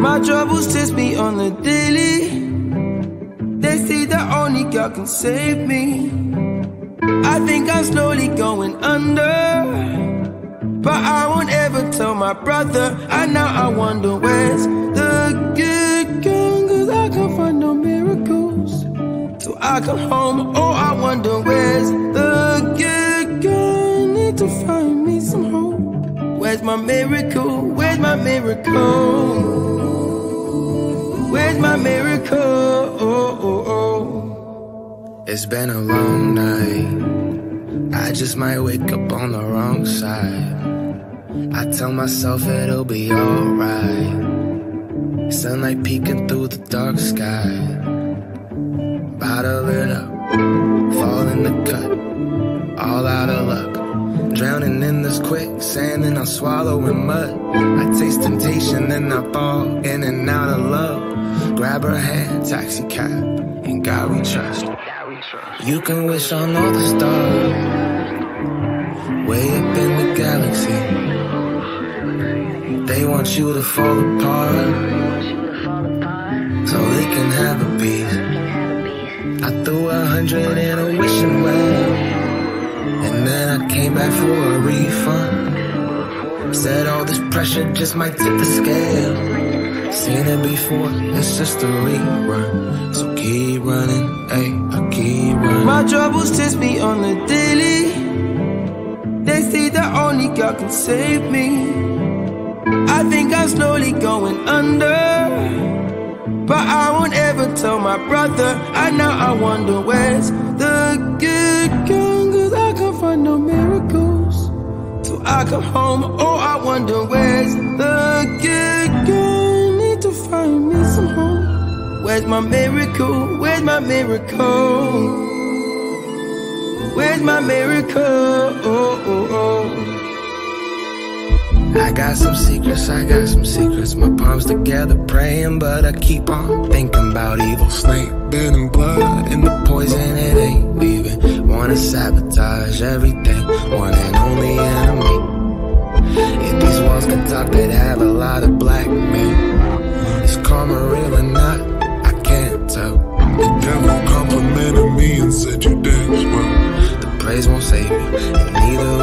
My troubles test me on the daily. They say that only God can save me. I think I'm slowly going under. But I won't ever tell my brother. And now I wonder where's Come home. Oh, I wonder where's the good gun. Need to find me some hope. Where's my miracle? Where's my miracle? Where's my miracle? Oh, oh, oh. It's been a long night. I just might wake up on the wrong side. I tell myself it'll be alright. Sunlight peeking through the dark sky. Bottle it up, fall in the cut, all out of luck. Drowning in this quicksand and I'm swallowing mud. I taste temptation, then I fall in and out of love. Grab her hand, taxi cab, and God we trust. You can wish on all the stars, way up in the galaxy. They want you to fall apart, so they can have a piece. Hundred in a wishing well, and then I came back for a refund. Said all this pressure just might tip the scale. Seen it before, it's just a rerun. So keep running, ayy, I keep running. My troubles test me on the daily. They say that only God can save me. I think I'm slowly going under. But I won't ever tell my brother. And now I wonder where's the good gun. Cause I can't find no miracles. Till I come home. Oh, I wonder where's the good gun. Need to find me some hope. Where's my miracle? Where's my miracle? Where's my miracle? I got some secrets, I got some secrets. My palms together praying, but I keep on thinking about evil snake bit and blood and the poison it ain't leaving. Wanna sabotage everything, one and only enemy. If these walls could talk, they'd have a lot of black men. Is karma real or not? I can't tell. The devil complimented me and said you dance well. The praise won't save me, and neither